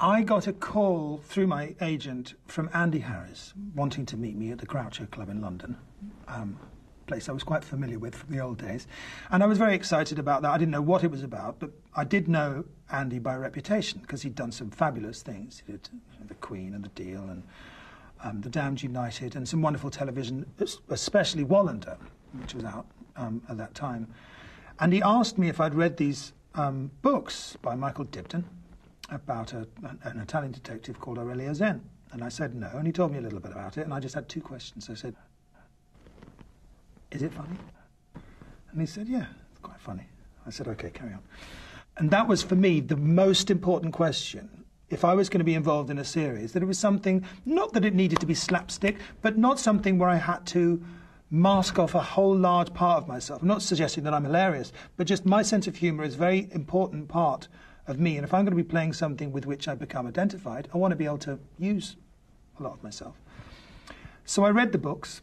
I got a call through my agent from Andy Harries wanting to meet me at the Groucho Club in London. Um, place I was quite familiar with from the old days. And I was very excited about that. I didn't know what it was about, but I did know Andy by reputation because he'd done some fabulous things. He did you know, The Queen and The Deal and um, The Damned United and some wonderful television, especially Wallander, which was out um, at that time. And he asked me if I'd read these um, books by Michael Dibdin about a, an Italian detective called Aurelio Zen. And I said no, and he told me a little bit about it, and I just had two questions. I said, Is it funny? And he said, Yeah, it's quite funny. I said, Okay, carry on. And that was for me the most important question. If I was going to be involved in a series, that it was something, not that it needed to be slapstick, but not something where I had to mask off a whole large part of myself. I'm not suggesting that I'm hilarious, but just my sense of humour is a very important part of me. And if I'm going to be playing something with which I become identified, I want to be able to use a lot of myself. So I read the books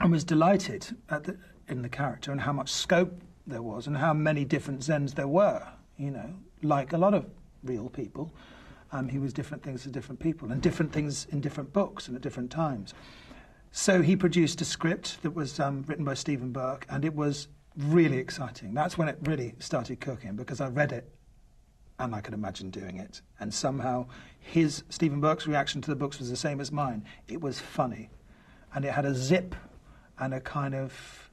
and was delighted the, in the character and how much scope there was and how many different Zens there were, you know, like a lot of real people. Um, he was different things to different people and different things in different books and at different times. So he produced a script that was um, written by Stephen Burke, and it was really exciting. That's when it really started cooking because I read it and I could imagine doing it. And somehow his, Stephen Burke's reaction to the books was the same as mine. It was funny. And it had a zip and a kind of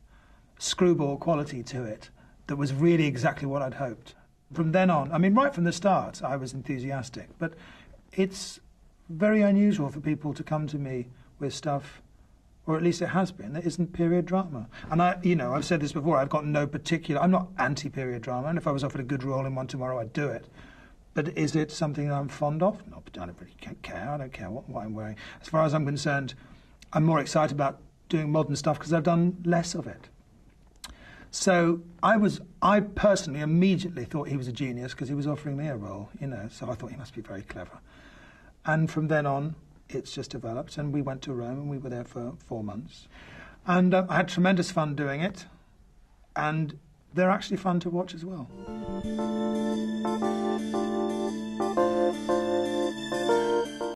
screwball quality to it that was really exactly what I'd hoped. From then on, I mean, right from the start, I was enthusiastic. But it's very unusual for people to come to me with stuff or at least it has been, that isn't period drama. And I, you know, I've said this before, I've got no particular, I'm not anti-period drama, and if I was offered a good role in one tomorrow, I'd do it. But is it something I'm fond of? No, I don't really care. I don't care what, what I'm wearing. As far as I'm concerned, I'm more excited about doing modern stuff because I've done less of it. So I was, I personally immediately thought he was a genius because he was offering me a role, you know. So I thought he must be very clever. And from then on, it's just developed. And we went to Rome and we were there for four months. And uh, I had tremendous fun doing it. And they're actually fun to watch as well.